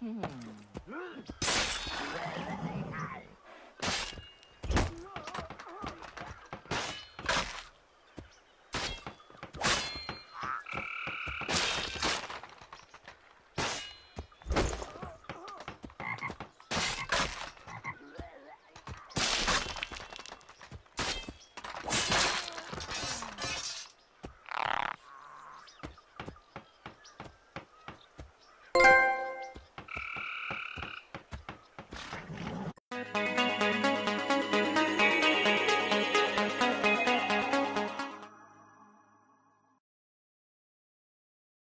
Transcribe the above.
Hmm.